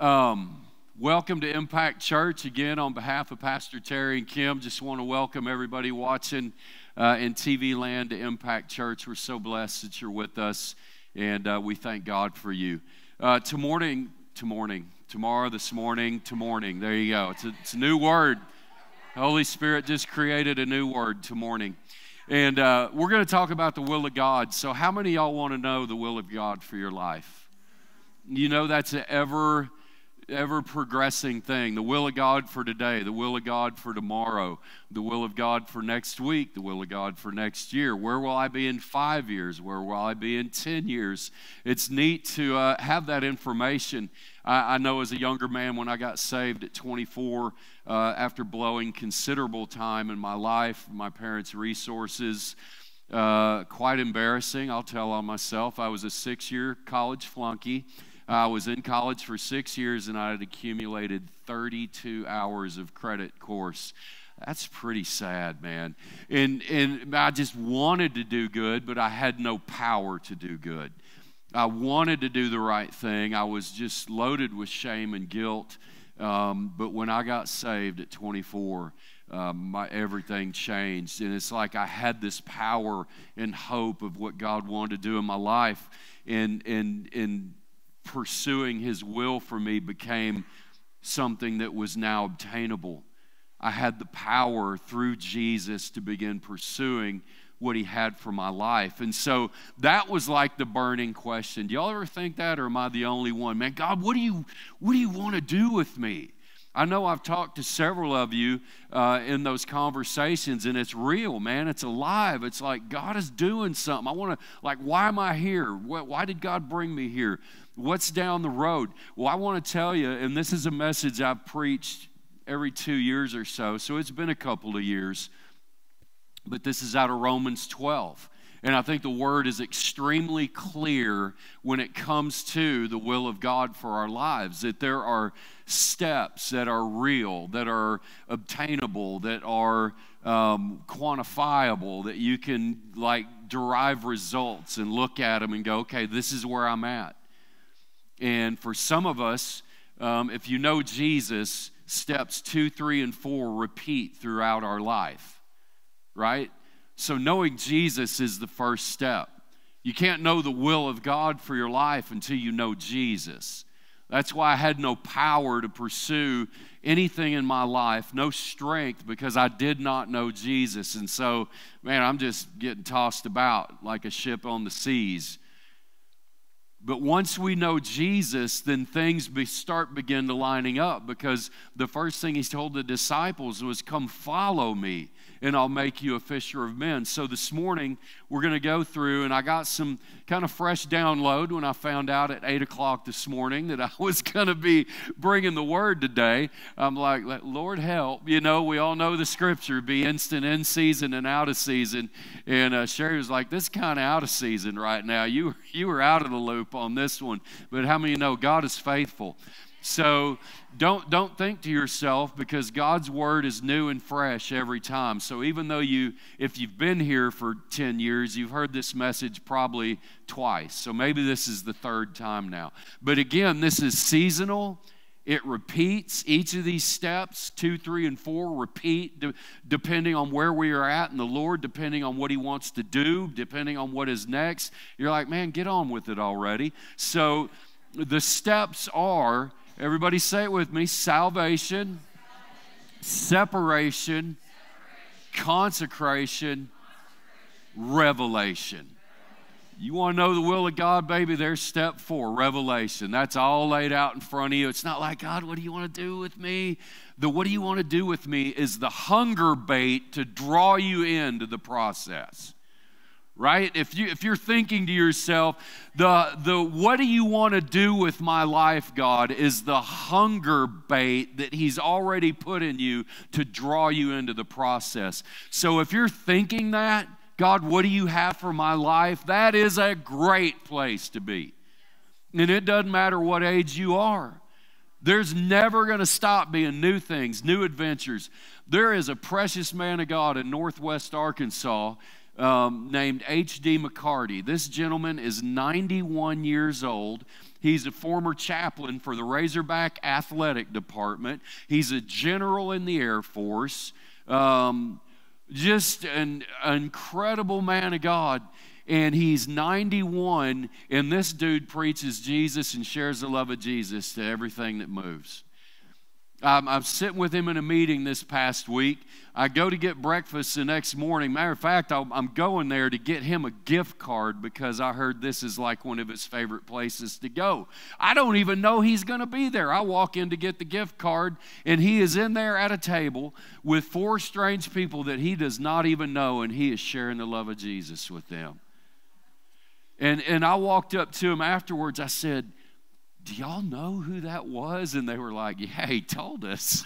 Um, welcome to Impact Church again on behalf of Pastor Terry and Kim. Just want to welcome everybody watching uh, in TV land to Impact Church. We're so blessed that you're with us, and uh, we thank God for you. Uh, to morning, to morning, tomorrow, this morning, to morning. There you go. It's a, it's a new word. Holy Spirit just created a new word to morning. And uh, we're going to talk about the will of God. So, how many y'all want to know the will of God for your life? You know, that's an ever ever progressing thing. The will of God for today, the will of God for tomorrow, the will of God for next week, the will of God for next year. Where will I be in five years? Where will I be in 10 years? It's neat to uh, have that information. I, I, know as a younger man, when I got saved at 24, uh, after blowing considerable time in my life, my parents' resources, uh, quite embarrassing, I'll tell on myself. I was a six year college flunky. I was in college for six years and I had accumulated 32 hours of credit course. That's pretty sad, man. And, and I just wanted to do good, but I had no power to do good. I wanted to do the right thing. I was just loaded with shame and guilt. Um, but when I got saved at 24, um, my everything changed, and it's like I had this power and hope of what God wanted to do in my life, and and and pursuing His will for me became something that was now obtainable. I had the power through Jesus to begin pursuing what He had for my life. And so that was like the burning question. Do y'all ever think that, or am I the only one? Man, God, what do you, what do you want to do with me? I know I've talked to several of you uh, in those conversations, and it's real, man. It's alive. It's like God is doing something. I want to, like, why am I here? Why did God bring me here? What's down the road? Well, I want to tell you, and this is a message I've preached every two years or so, so it's been a couple of years, but this is out of Romans 12. And I think the word is extremely clear when it comes to the will of God for our lives that there are steps that are real, that are obtainable, that are um, quantifiable, that you can like derive results and look at them and go, okay, this is where I'm at. And for some of us, um, if you know Jesus, steps two, three, and four repeat throughout our life, right? So knowing Jesus is the first step. You can't know the will of God for your life until you know Jesus. That's why I had no power to pursue anything in my life, no strength, because I did not know Jesus. And so, man, I'm just getting tossed about like a ship on the seas. But once we know Jesus, then things be, start begin to lining up because the first thing he told the disciples was, Come follow me and I'll make you a fisher of men. So this morning, we're going to go through, and I got some kind of fresh download when I found out at 8 o'clock this morning that I was going to be bringing the word today. I'm like, Lord help. You know, we all know the scripture be instant in season and out of season. And uh, Sherry was like, this kind of out of season right now. You, you were out of the loop on this one. But how many know God is faithful? So don't don't think to yourself because God's word is new and fresh every time. So even though you if you've been here for 10 years, you've heard this message probably twice. So maybe this is the third time now. But again, this is seasonal. It repeats each of these steps, two, three, and four, repeat de- depending on where we are at in the Lord, depending on what He wants to do, depending on what is next. You're like, man, get on with it already. So the steps are Everybody say it with me salvation, separation, consecration, revelation. You want to know the will of God, baby? There's step four, revelation. That's all laid out in front of you. It's not like, God, what do you want to do with me? The what do you want to do with me is the hunger bait to draw you into the process right? If you if you're thinking to yourself the the what do you want to do with my life god is the hunger bait that he's already put in you to draw you into the process. So if you're thinking that god what do you have for my life? That is a great place to be. And it doesn't matter what age you are. There's never going to stop being new things new adventures. There is a precious man of god in northwest arkansas um, named H.D. McCarty. This gentleman is 91 years old. He's a former chaplain for the Razorback Athletic Department. He's a general in the Air Force. Um, just an incredible man of God. And he's 91, and this dude preaches Jesus and shares the love of Jesus to everything that moves. I'm, I'm, sitting with him in a meeting this past week. I go to get breakfast the next morning. Matter of fact, i am going there to get him a gift card because I heard this is like one of his favorite places to go. I don't even know he's going to be there. I walk in to get the gift card, and he is in there at a table with four strange people that he does not even know, and he is sharing the love of Jesus with them. And, and I walked up to him afterwards. I said, do y'all know who that was? And they were like, yeah, he told us.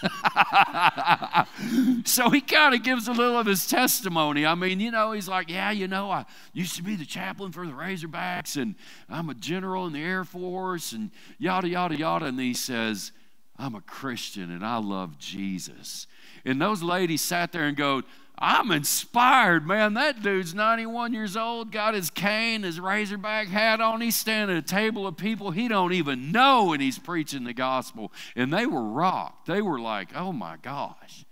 so he kind of gives a little of his testimony. I mean, you know, he's like, yeah, you know, I used to be the chaplain for the Razorbacks, and I'm a general in the Air Force, and yada, yada, yada. And he says, I'm a Christian and I love Jesus. And those ladies sat there and go, I'm inspired, man. That dude's 91 years old, got his cane, his razorback hat on. He's standing at a table of people he don't even know, and he's preaching the gospel. And they were rocked. They were like, oh my gosh.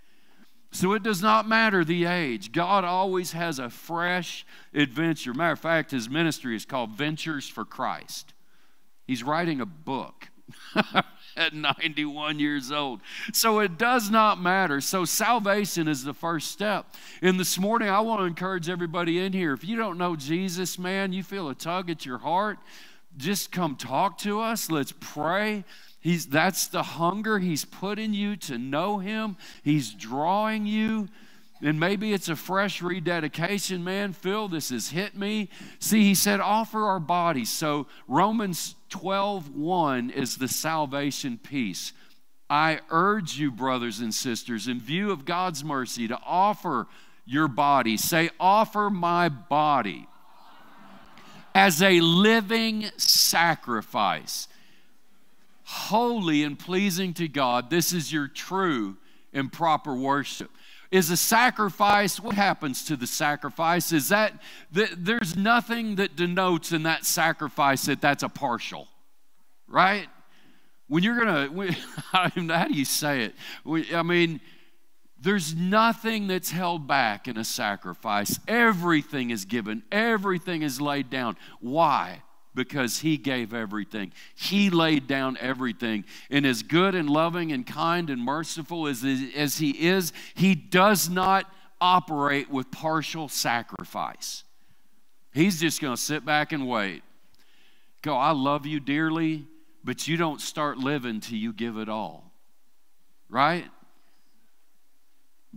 So it does not matter the age. God always has a fresh adventure. Matter of fact, his ministry is called Ventures for Christ. He's writing a book. at 91 years old. So it does not matter. So salvation is the first step. And this morning, I want to encourage everybody in here if you don't know Jesus, man, you feel a tug at your heart, just come talk to us. Let's pray. He's, that's the hunger He's put in you to know Him, He's drawing you. And maybe it's a fresh rededication, man. Phil, this has hit me. See, he said, offer our bodies. So Romans 12 1 is the salvation piece. I urge you, brothers and sisters, in view of God's mercy, to offer your body. Say, offer my body as a living sacrifice, holy and pleasing to God. This is your true and proper worship is a sacrifice. What happens to the sacrifice? Is that, that there's nothing that denotes in that sacrifice that that's a partial right? When you're gonna when, how do you say it? I mean there's nothing that's held back in a sacrifice. Everything is given. Everything is laid down. Why because he gave everything. He laid down everything. And as good and loving and kind and merciful as, as he is, he does not operate with partial sacrifice. He's just going to sit back and wait. Go, I love you dearly, but you don't start living till you give it all. Right?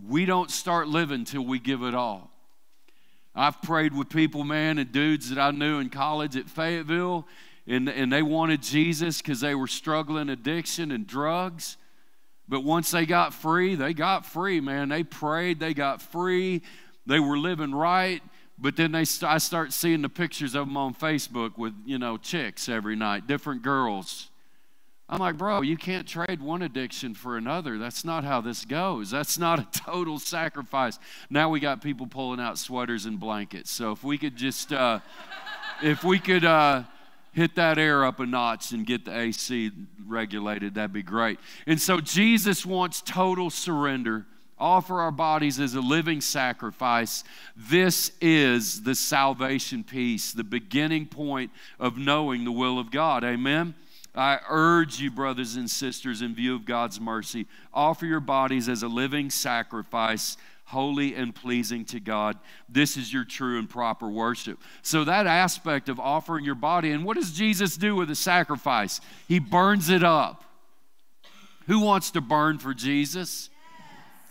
We don't start living till we give it all. I've prayed with people, man, and dudes that I knew in college at Fayetteville, and, and they wanted Jesus because they were struggling addiction and drugs. But once they got free, they got free, man. They prayed, they got free, they were living right. But then they, I start seeing the pictures of them on Facebook with, you know, chicks every night, different girls. I'm like, bro, you can't trade one addiction for another. That's not how this goes. That's not a total sacrifice. Now we got people pulling out sweaters and blankets. So if we could just, uh, if we could uh, hit that air up a notch and get the AC regulated, that'd be great. And so Jesus wants total surrender. Offer our bodies as a living sacrifice. This is the salvation piece, the beginning point of knowing the will of God. Amen. I urge you, brothers and sisters, in view of God's mercy, offer your bodies as a living sacrifice, holy and pleasing to God. This is your true and proper worship. So, that aspect of offering your body, and what does Jesus do with a sacrifice? He burns it up. Who wants to burn for Jesus?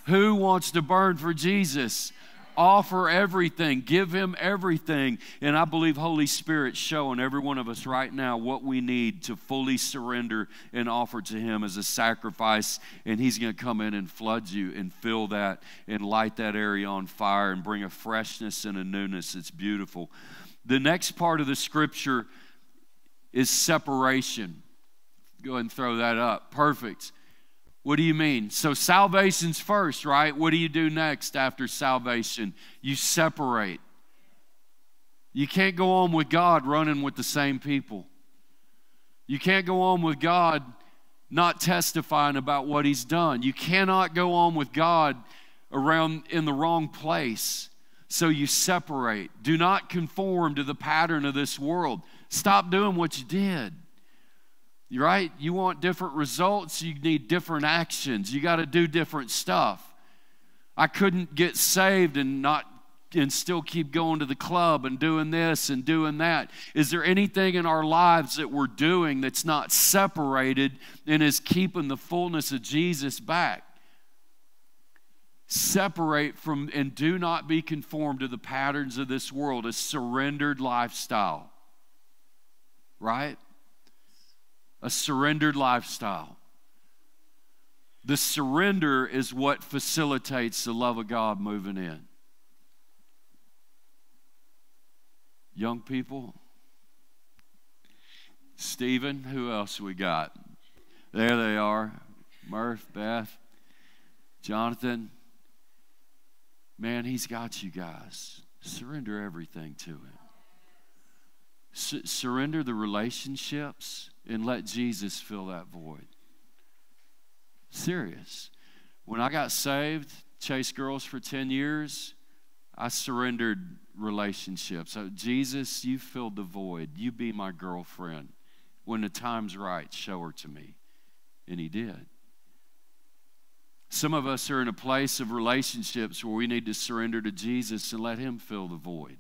Who wants to burn for Jesus? Offer everything, give Him everything. And I believe Holy Spirit showing every one of us right now what we need to fully surrender and offer to Him as a sacrifice. And He's going to come in and flood you and fill that and light that area on fire and bring a freshness and a newness. It's beautiful. The next part of the scripture is separation. Go ahead and throw that up. Perfect. What do you mean? So salvation's first, right? What do you do next after salvation? You separate. You can't go on with God running with the same people. You can't go on with God not testifying about what He's done. You cannot go on with God around in the wrong place. So you separate. Do not conform to the pattern of this world. Stop doing what you did. Right? You want different results, you need different actions. You got to do different stuff. I couldn't get saved and not and still keep going to the club and doing this and doing that? Is there anything in our lives that we're doing that's not separated and is keeping the fullness of Jesus back? Separate from and do not be conformed to the patterns of this world, a surrendered lifestyle. Right? A surrendered lifestyle. The surrender is what facilitates the love of God moving in. Young people, Stephen, who else we got? There they are. Murph, Beth, Jonathan. Man, he's got you guys. Surrender everything to him. Surrender the relationships and let Jesus fill that void. Serious. When I got saved, chased girls for 10 years, I surrendered relationships. So, Jesus, you filled the void. You be my girlfriend. When the time's right, show her to me. And he did. Some of us are in a place of relationships where we need to surrender to Jesus and let him fill the void.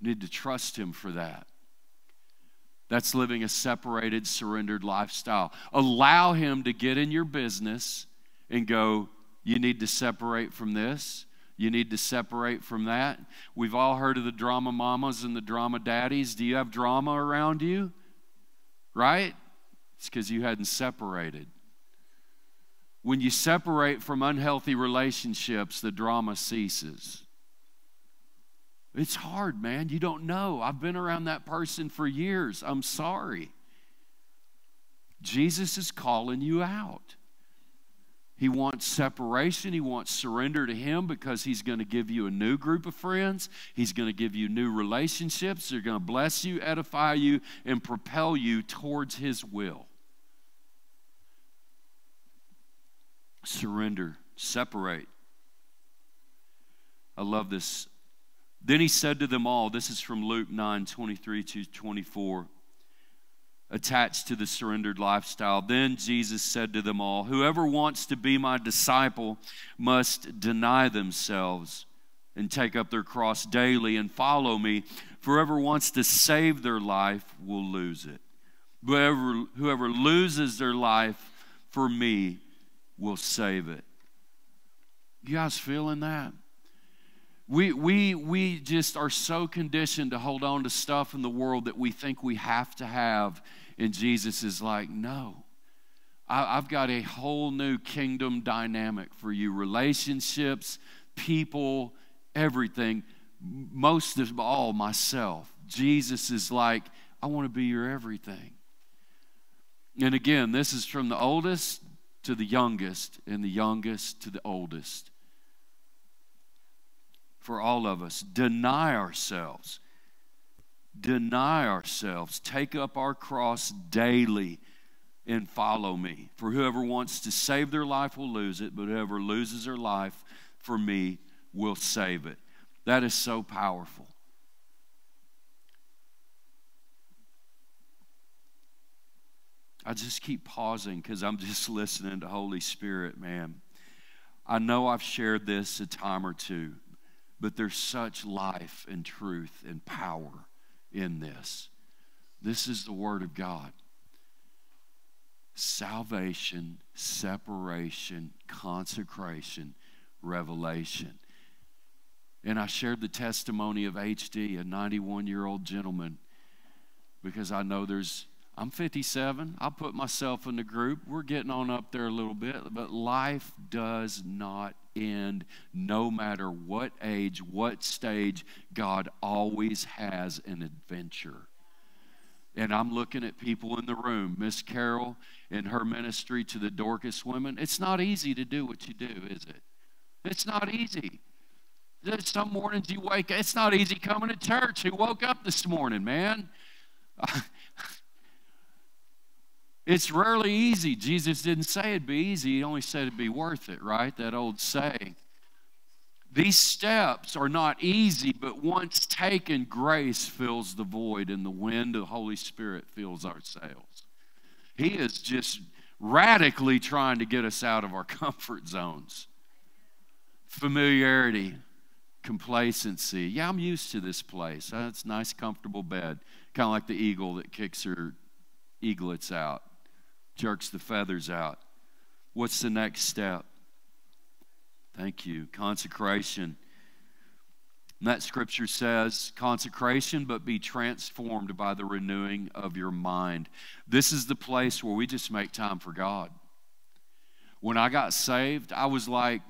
Need to trust him for that. That's living a separated, surrendered lifestyle. Allow Him to get in your business and go, you need to separate from this. You need to separate from that. We've all heard of the drama mamas and the drama daddies. Do you have drama around you? Right? It's because you hadn't separated. When you separate from unhealthy relationships, the drama ceases. It's hard, man. You don't know. I've been around that person for years. I'm sorry. Jesus is calling you out. He wants separation. He wants surrender to Him because He's going to give you a new group of friends. He's going to give you new relationships. They're going to bless you, edify you, and propel you towards His will. Surrender, separate. I love this then he said to them all, this is from Luke 9 23 to 24, attached to the surrendered lifestyle. Then Jesus said to them all, Whoever wants to be my disciple must deny themselves and take up their cross daily and follow me. For whoever wants to save their life will lose it. Whoever, whoever loses their life for me will save it. You guys feeling that? We, we, we just are so conditioned to hold on to stuff in the world that we think we have to have. And Jesus is like, no. I, I've got a whole new kingdom dynamic for you relationships, people, everything. Most of all, myself. Jesus is like, I want to be your everything. And again, this is from the oldest to the youngest, and the youngest to the oldest for all of us. Deny ourselves. Deny ourselves. Take up our cross daily and follow me. For whoever wants to save their life will lose it, but whoever loses their life for me will save it. That is so powerful. I just keep pausing because I'm just listening to Holy Spirit, man. I know I've shared this a time or two, but there's such life and truth and power in this. This is the Word of God. Salvation, separation, consecration, revelation. And I shared the testimony of HD, a 91 year old gentleman, because I know there's, I'm 57. I'll put myself in the group. We're getting on up there a little bit, but life does not end no matter what age, what stage. God always has an adventure. And I'm looking at people in the room. Miss Carol in her ministry to the Dorcas women. It's not easy to do what you do, is it? It's not easy. Some mornings you wake up, It's not easy coming to church. Who woke up this morning, man? It's rarely easy. Jesus didn't say it'd be easy, He only said it'd be worth it, right? That old saying. These steps are not easy, but once taken, grace fills the void and the wind of the Holy Spirit fills our sails. He is just radically trying to get us out of our comfort zones. Familiarity, complacency. Yeah, I'm used to this place. A nice, comfortable bed. Kind of like the eagle that kicks her eaglets out, jerks the feathers out. What's the next step? Thank you. Consecration. And that scripture says, consecration, but be transformed by the renewing of your mind. This is the place where we just make time for God. When I got saved, I was like,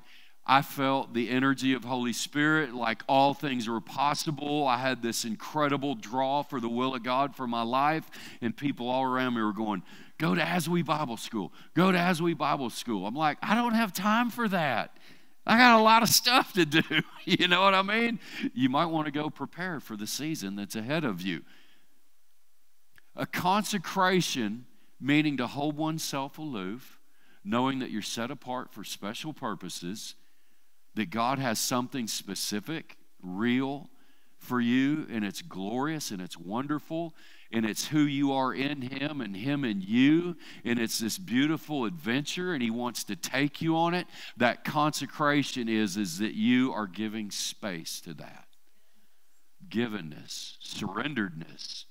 I felt the energy of Holy Spirit, like all things were possible. I had this incredible draw for the will of God for my life, and people all around me were going, Go to Aswe Bible School. Go to Aswe Bible School. I'm like, I don't have time for that. I got a lot of stuff to do. you know what I mean? You might want to go prepare for the season that's ahead of you. A consecration, meaning to hold oneself aloof, knowing that you're set apart for special purposes, that God has something specific, real for you, and it's glorious and it's wonderful, and it's who you are in Him and Him in you, and it's this beautiful adventure, and He wants to take you on it. That consecration is, is that you are giving space to that. Givenness, surrenderedness.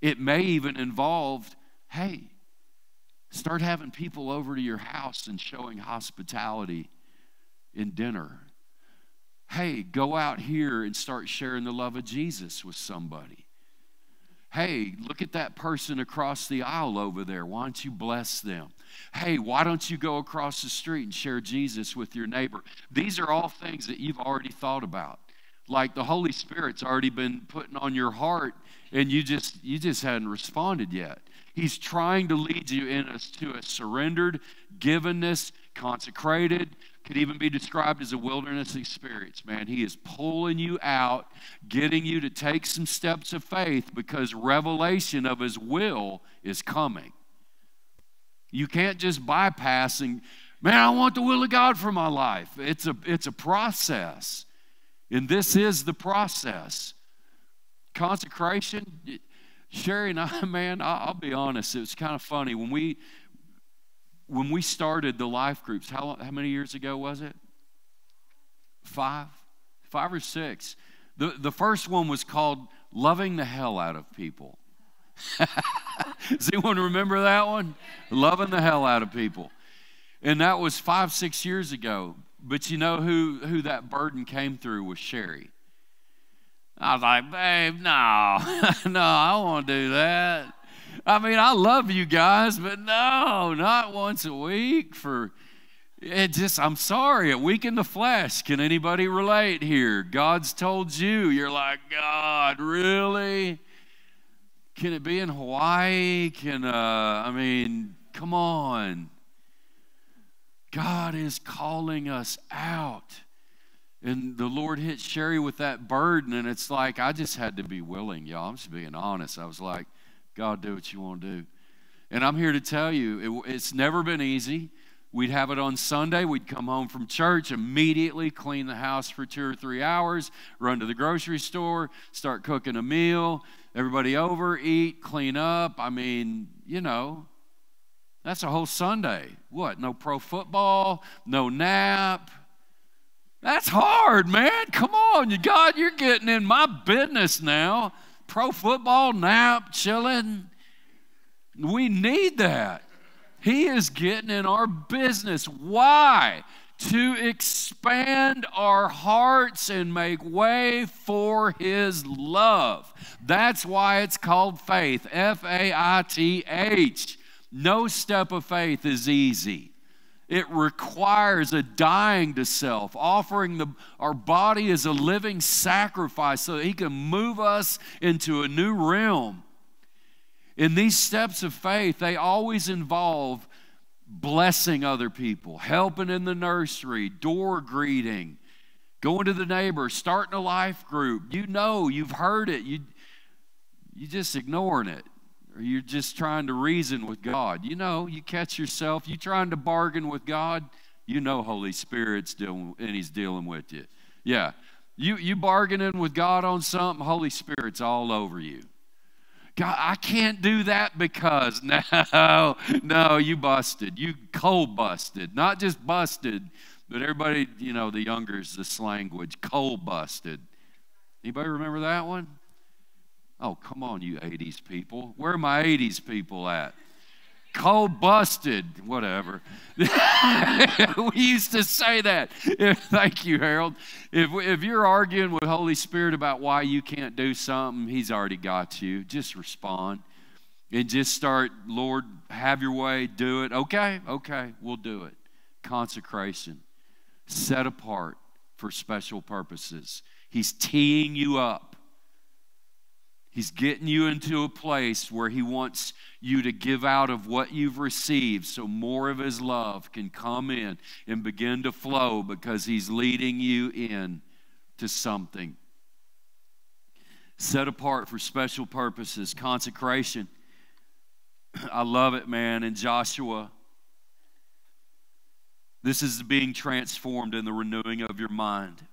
It may even involve, hey, start having people over to your house and showing hospitality in dinner Hey, go out here and start sharing the love of Jesus with somebody. Hey, look at that person across the aisle over there. Why don't you bless them? Hey, why don't you go across the street and share Jesus with your neighbor? These are all things that you've already thought about. Like the Holy Spirit's already been putting on your heart and you just you just hadn't responded yet. He's trying to lead you in us to a surrendered, givenness, consecrated, could even be described as a wilderness experience, man. He is pulling you out, getting you to take some steps of faith because revelation of His will is coming. You can't just bypass and, man, I want the will of God for my life. It's a, it's a process. And this is the process. Consecration, Sherry and I, man, I'll be honest, it was kind of funny. When we when we started the life groups, how, how many years ago was it? Five? Five or six. The, the first one was called Loving the Hell Out of People. Does anyone remember that one? Loving the hell out of people. And that was five, six years ago. But you know who, who that burden came through was Sherry. I was like, babe, no, no, I don't want to do that. I mean, I love you guys, but no, not once a week for it just I'm sorry, a week in the flesh. Can anybody relate here? God's told you, you're like, God, really? Can it be in Hawaii? Can uh I mean, come on. God is calling us out. And the Lord hit Sherry with that burden, and it's like I just had to be willing, y'all. I'm just being honest. I was like, God, do what you want to do. And I'm here to tell you, it, it's never been easy. We'd have it on Sunday. We'd come home from church, immediately clean the house for two or three hours, run to the grocery store, start cooking a meal, everybody over, eat, clean up. I mean, you know, that's a whole Sunday. What? No pro football, no nap. That's hard, man. Come on. You God, you're getting in my business now pro football, nap, chilling. We need that. He is getting in our business. Why? To expand our hearts and make way for His love. That's why it's called faith F A I T H. No step of faith is easy. It requires a dying to self, offering the, our body as a living sacrifice so that He can move us into a new realm. In these steps of faith, they always involve blessing other people, helping in the nursery, door greeting, going to the neighbor, starting a life group. You know, you've heard it, you, you just ignoring it or you're just trying to reason with God. You know, you catch yourself, you trying to bargain with God, you know Holy Spirit's dealing and He's dealing with you. Yeah. You you bargaining with God on something, Holy Spirit's all over you. God, I can't do that because no, no, you busted. You cold busted. Not just busted, but everybody, you know, the youngers is this language, cold busted. Anybody remember that one? Oh, come on, you 80s people. Where are my 80s people at? Cold busted, whatever. we used to say that. Thank you, Harold. If, if you're arguing with Holy Spirit about why you can't do something, He's already got you. Just respond and just start, Lord, have your way, do it. Okay, okay, we'll do it. Consecration, set apart for special purposes. He's teeing you up He's getting you into a place where He wants you to give out of what you've received so more of His love can come in and begin to flow because He's leading you in to something. Set apart for special purposes, consecration. I love it, man. In Joshua, this is being transformed in the renewing of your mind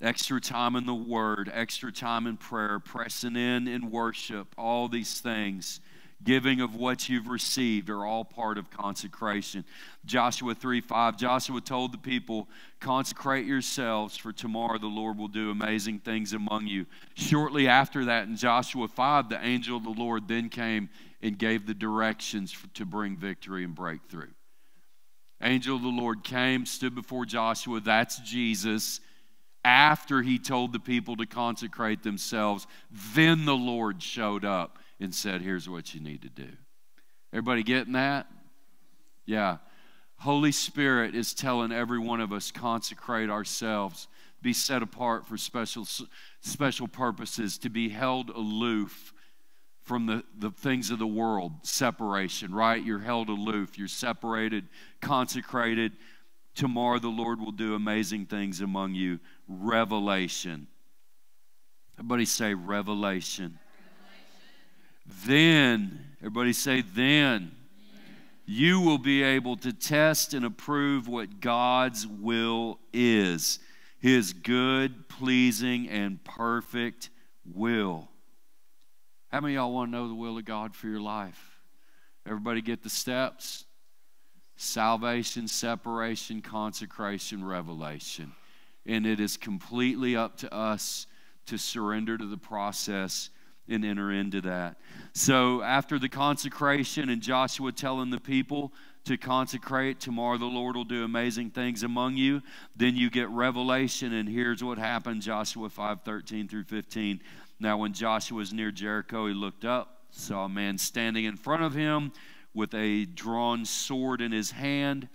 extra time in the Word, extra time in prayer, pressing in in worship, all these things, giving of what you've received are all part of consecration. Joshua 3 5, Joshua told the people, Consecrate yourselves, for tomorrow the Lord will do amazing things among you. Shortly after that, in Joshua 5, the angel of the Lord then came and gave the directions to bring victory and breakthrough. Angel of the Lord came, stood before Joshua. That's Jesus after he told the people to consecrate themselves, then the Lord showed up and said, Here's what you need to do. Everybody getting that? Yeah. Holy Spirit is telling every one of us consecrate ourselves, be set apart for special, special purposes, to be held aloof from the, the things of the world, separation, right? You're held aloof, you're separated, consecrated. Tomorrow the Lord will do amazing things among you revelation. Everybody say revelation. revelation. Then, everybody say then, you will be able to test and approve what God's will is his good, pleasing, and perfect will. How many y'all want to know the will of God for your life? Everybody get the steps? Salvation, separation, consecration, revelation and it is completely up to us to surrender to the process and enter into that. So, after the consecration and Joshua telling the people to consecrate, tomorrow the Lord will do amazing things among you, then you get revelation, and here's what happened Joshua 5 13 through 15. Now, when Joshua was near Jericho, he looked up, saw a man standing in front of him with a drawn sword in his hand.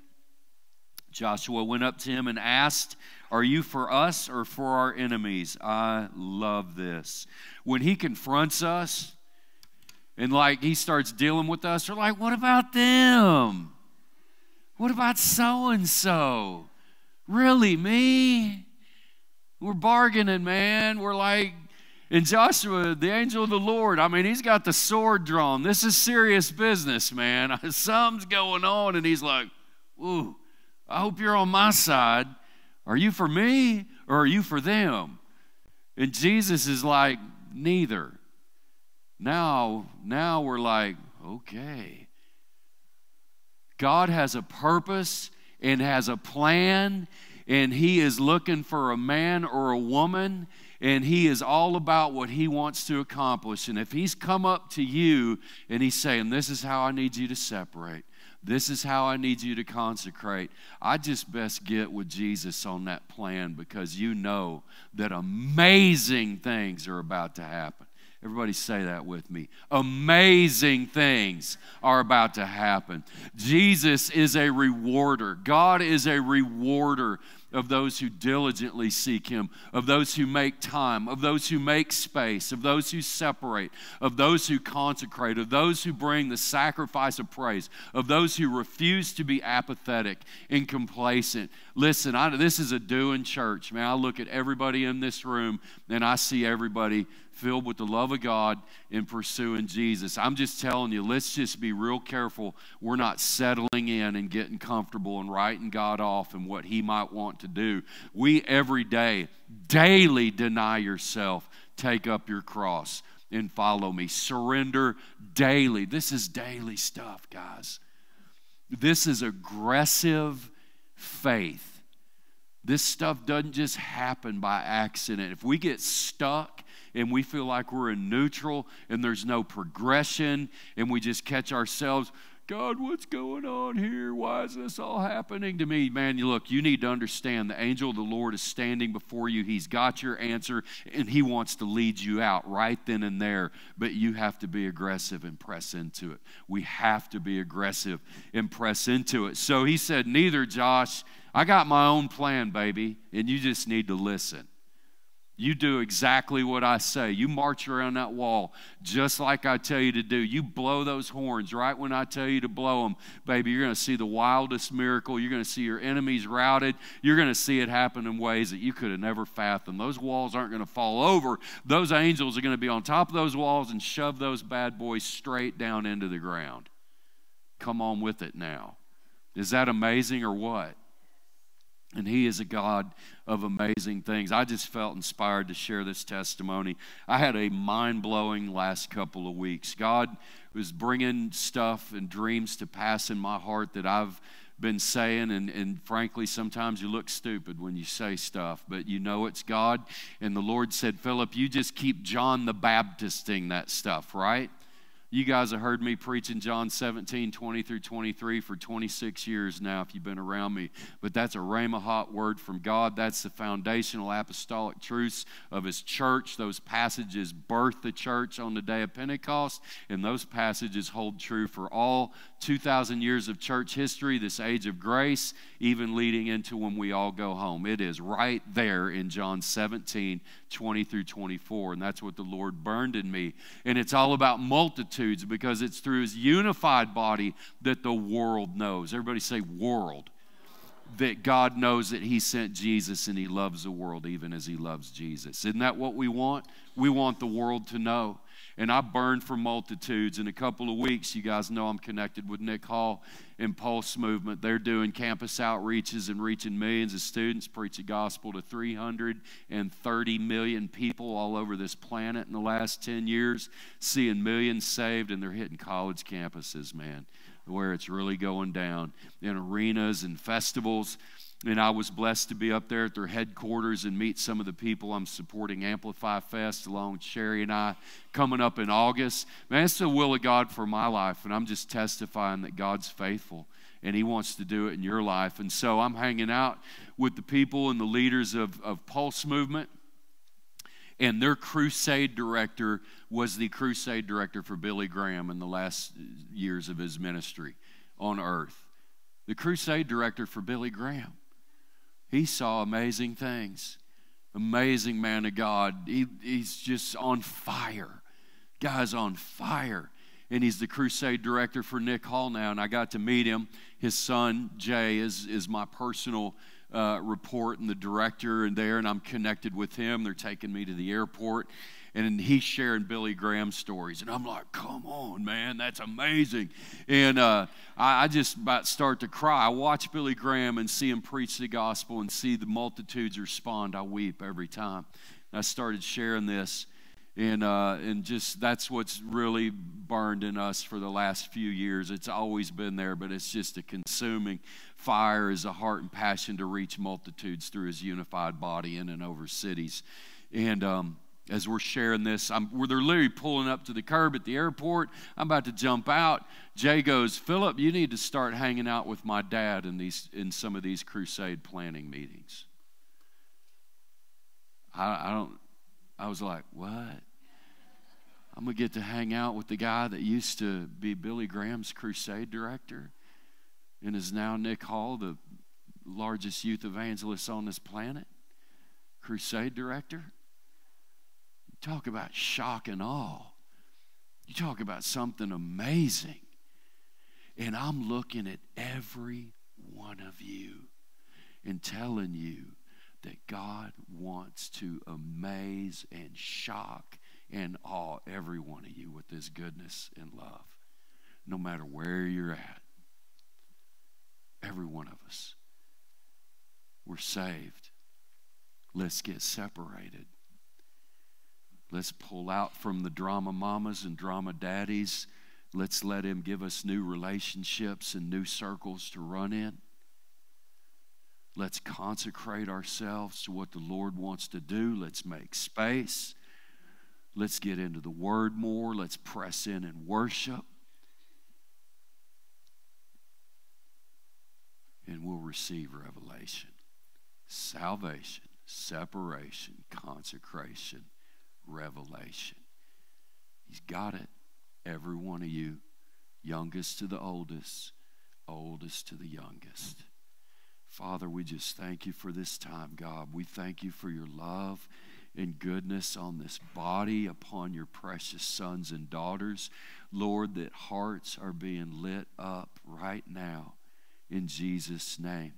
Joshua went up to him and asked, Are you for us or for our enemies? I love this. When he confronts us and like he starts dealing with us, we're like, What about them? What about so and so? Really, me? We're bargaining, man. We're like, in Joshua, the angel of the Lord, I mean, he's got the sword drawn. This is serious business, man. Something's going on, and he's like, ooh, I hope you're on my side. Are you for me or are you for them? And Jesus is like, neither. Now, now we're like, okay. God has a purpose and has a plan, and He is looking for a man or a woman, and He is all about what He wants to accomplish. And if He's come up to you and He's saying, This is how I need you to separate, this is how I need you to consecrate. I just best get with Jesus on that plan because you know that amazing things are about to happen. Everybody say that with me. Amazing things are about to happen. Jesus is a rewarder. God is a rewarder of those who diligently seek Him, of those who make time, of those who make space, of those who separate, of those who consecrate, of those who bring the sacrifice of praise, of those who refuse to be apathetic and complacent. Listen, I, this is a doing church, man. I look at everybody in this room and I see everybody filled with the love of God in pursuing Jesus. I'm just telling you, let's just be real careful. We're not settling in and getting comfortable and writing God off and what He might want to do. We every day, daily deny yourself, take up your cross, and follow me. Surrender daily. This is daily stuff, guys. This is aggressive faith. This stuff doesn't just happen by accident. If we get stuck and we feel like we're in neutral and there's no progression and we just catch ourselves, God, what's going on here? Why is this all happening to me? Man, you look, you need to understand the angel of the Lord is standing before you. He's got your answer and he wants to lead you out right then and there. But you have to be aggressive and press into it. We have to be aggressive and press into it. So he said, Neither, Josh. I got my own plan, baby, and you just need to listen. You do exactly what I say. You march around that wall just like I tell you to do. You blow those horns right when I tell you to blow them, baby. You're going to see the wildest miracle. You're going to see your enemies routed. You're going to see it happen in ways that you could have never fathomed. Those walls aren't going to fall over. Those angels are going to be on top of those walls and shove those bad boys straight down into the ground. Come on with it now. Is that amazing or what? And he is a God of amazing things. I just felt inspired to share this testimony. I had a mind blowing last couple of weeks. God was bringing stuff and dreams to pass in my heart that I've been saying, and, and frankly, sometimes you look stupid when you say stuff, but you know it's God. And the Lord said, Philip, you just keep John the Baptisting that stuff, right? You guys have heard me preaching John 17, 20 through 23 for 26 years now, if you've been around me. But that's a Rhema hot word from God. That's the foundational apostolic truths of His church. Those passages birthed the church on the day of Pentecost, and those passages hold true for all 2,000 years of church history, this age of grace, even leading into when we all go home. It is right there in John 17, 20 through 24. And that's what the Lord burned in me. And it's all about multitudes because it's through his unified body that the world knows. Everybody say, world. That God knows that he sent Jesus and he loves the world even as he loves Jesus. Isn't that what we want? We want the world to know and I burned for multitudes. In a couple of weeks, you guys know I'm connected with Nick Hall and Pulse Movement. They're doing campus outreaches and reaching millions of students, preach the gospel to 330 million people all over this planet in the last 10 years, seeing millions saved, and they're hitting college campuses, man, where it's really going down in arenas and festivals. And I was blessed to be up there at their headquarters and meet some of the people I'm supporting Amplify Fest along with Sherry and I coming up in August. Man, it's the will of God for my life, and I'm just testifying that God's faithful and He wants to do it in your life. And so I'm hanging out with the people and the leaders of, of Pulse Movement. And their crusade director was the crusade director for Billy Graham in the last years of his ministry on earth. The crusade director for Billy Graham he saw amazing things. Amazing man of God. He, he's just on fire. Guy's on fire. And he's the crusade director for Nick Hall now. And I got to meet him. His son, Jay, is, is my personal uh, report and the director and there. And I'm connected with him. They're taking me to the airport and he's sharing Billy Graham stories. And I'm like, come on, man, that's amazing. And uh, I, I, just about start to cry. I watch Billy Graham and see him preach the gospel and see the multitudes respond. I weep every time. And I started sharing this. And, uh, and just that's what's really burned in us for the last few years. It's always been there, but it's just a consuming fire is a heart and passion to reach multitudes through his unified body in and over cities. And um, as we're sharing this. I'm, they're literally pulling up to the curb at the airport. I'm about to jump out. Jay goes, Philip, you need to start hanging out with my dad in, these, in some of these crusade planning meetings. I, I don't, I was like, what? I'm going to get to hang out with the guy that used to be Billy Graham's crusade director and is now Nick Hall, the largest youth evangelist on this planet, crusade director. talk about shock and awe. You talk about something amazing. And I'm looking at every one of you and telling you that God wants to amaze and shock and awe every one of you with His goodness and love, no matter where you're at. Every one of us. We're saved. Let's get separated. Let's pull out from the drama mamas and drama daddies. Let's let Him give us new relationships and new circles to run in. Let's consecrate ourselves to what the Lord wants to do. Let's make space. Let's get into the Word more. Let's press in and worship. And we'll receive revelation, salvation, separation, consecration, revelation. He's got it. Every one of you, youngest to the oldest, oldest to the youngest. Father, we just thank you for this time, God. We thank you for your love and goodness on this body, upon your precious sons and daughters. Lord, that hearts are being lit up right now in Jesus' name.